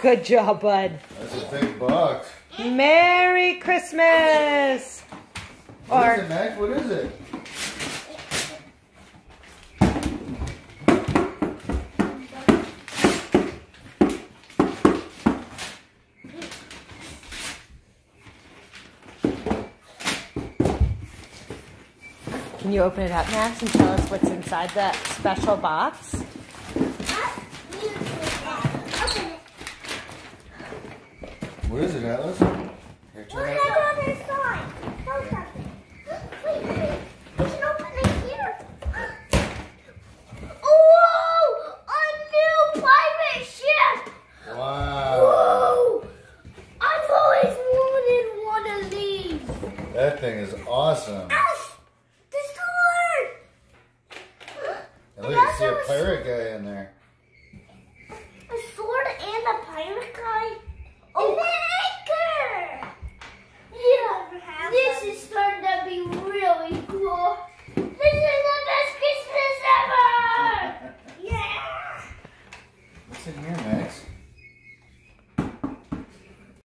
good job, bud. That's a big box. Merry Christmas. What Or is it, Max? What is it? can you open it up, Max, and tell us what's inside that special box? What is it, Atlas? Here, turn it up. Oh, a new pirate ship! Wow. Whoa! I've always wanted one of these. That thing is awesome. Ow! The sword! And look, you see a pirate guy in there. sitting here, man.